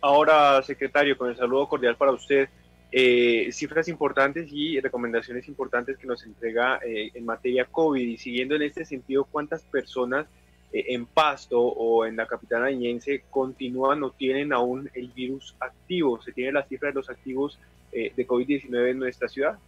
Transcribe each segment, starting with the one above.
Ahora, secretario, con el saludo cordial para usted, eh, cifras importantes y recomendaciones importantes que nos entrega eh, en materia COVID y siguiendo en este sentido, ¿cuántas personas eh, en Pasto o en la capital añense continúan o tienen aún el virus activo? ¿Se tiene la cifra de los activos de COVID-19 en nuestra ciudad?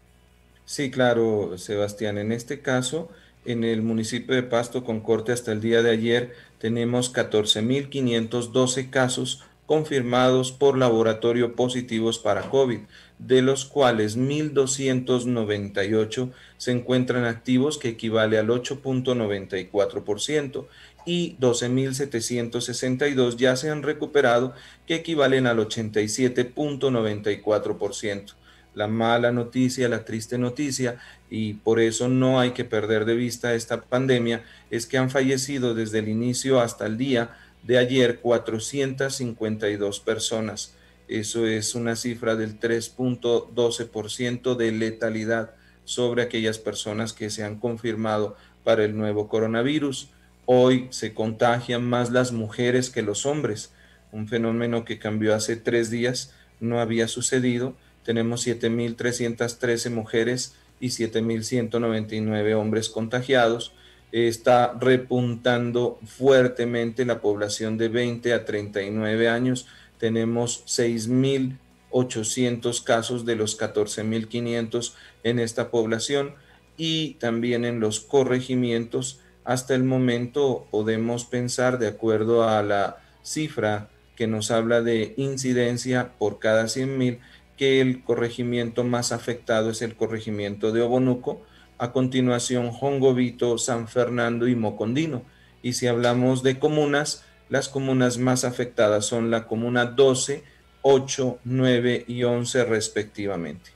Sí, claro, Sebastián. En este caso, en el municipio de Pasto, con corte hasta el día de ayer, tenemos 14.512 casos confirmados por laboratorio positivos para COVID, de los cuales 1.298 se encuentran activos, que equivale al 8.94%, y 12.762 ya se han recuperado, que equivalen al 87.94% la mala noticia, la triste noticia, y por eso no hay que perder de vista esta pandemia, es que han fallecido desde el inicio hasta el día de ayer 452 personas. Eso es una cifra del 3.12% de letalidad sobre aquellas personas que se han confirmado para el nuevo coronavirus. Hoy se contagian más las mujeres que los hombres, un fenómeno que cambió hace tres días, no había sucedido tenemos 7.313 mujeres y 7.199 hombres contagiados. Está repuntando fuertemente la población de 20 a 39 años. Tenemos 6.800 casos de los 14.500 en esta población y también en los corregimientos. Hasta el momento podemos pensar, de acuerdo a la cifra que nos habla de incidencia por cada 100.000, que el corregimiento más afectado es el corregimiento de Obonuco, a continuación Jongovito, San Fernando y Mocondino. Y si hablamos de comunas, las comunas más afectadas son la comuna 12, 8, 9 y 11 respectivamente.